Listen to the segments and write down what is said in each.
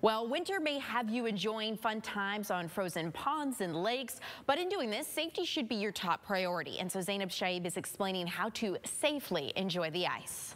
Well, winter may have you enjoying fun times on frozen ponds and lakes, but in doing this, safety should be your top priority. And so Zainab Shaib is explaining how to safely enjoy the ice.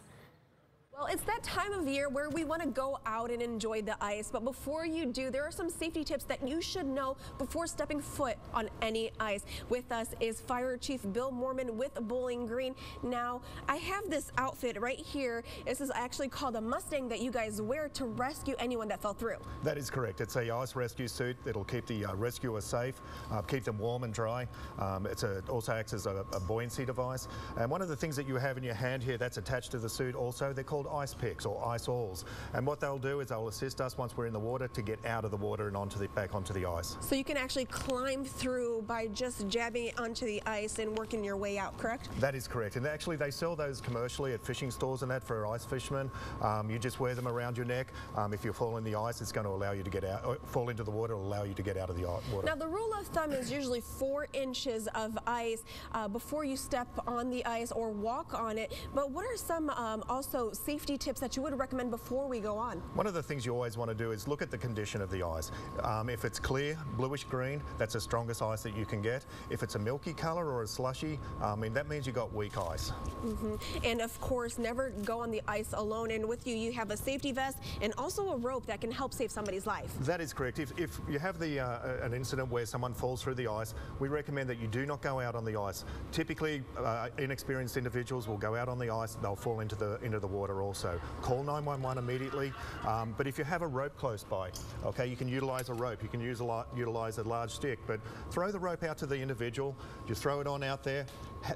It's that time of year where we want to go out and enjoy the ice. But before you do, there are some safety tips that you should know before stepping foot on any ice. With us is Fire Chief Bill Moorman with Bowling Green. Now, I have this outfit right here. This is actually called a Mustang that you guys wear to rescue anyone that fell through. That is correct. It's a ice rescue suit that'll keep the uh, rescuer safe, uh, keep them warm and dry. Um, it also acts as a, a buoyancy device. And one of the things that you have in your hand here that's attached to the suit also, they're called ice picks or ice awls. And what they'll do is they'll assist us once we're in the water to get out of the water and onto the back onto the ice. So you can actually climb through by just jabbing it onto the ice and working your way out, correct? That is correct. And actually they sell those commercially at fishing stores and that for ice fishermen. Um, you just wear them around your neck. Um, if you fall in the ice, it's going to allow you to get out, fall into the water, allow you to get out of the water. Now the rule of thumb is usually four inches of ice uh, before you step on the ice or walk on it. But what are some um, also safety tips that you would recommend before we go on? One of the things you always want to do is look at the condition of the ice. Um, if it's clear, bluish green, that's the strongest ice that you can get. If it's a milky colour or a slushy, I mean, that means you've got weak ice. Mm -hmm. And of course, never go on the ice alone. And with you, you have a safety vest and also a rope that can help save somebody's life. That is correct. If, if you have the uh, an incident where someone falls through the ice, we recommend that you do not go out on the ice. Typically, uh, inexperienced individuals will go out on the ice, they'll fall into the into the water also call 911 immediately. Um, but if you have a rope close by, okay, you can utilize a rope. You can use a utilize a large stick, but throw the rope out to the individual. Just throw it on out there.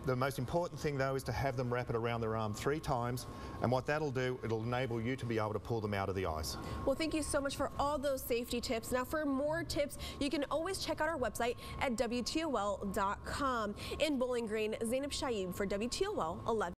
The most important thing though is to have them wrap it around their arm three times and what that'll do, it'll enable you to be able to pull them out of the ice. Well, thank you so much for all those safety tips. Now for more tips, you can always check out our website at WTOL.com. In Bowling Green, Zainab Shaib for WTOL 11.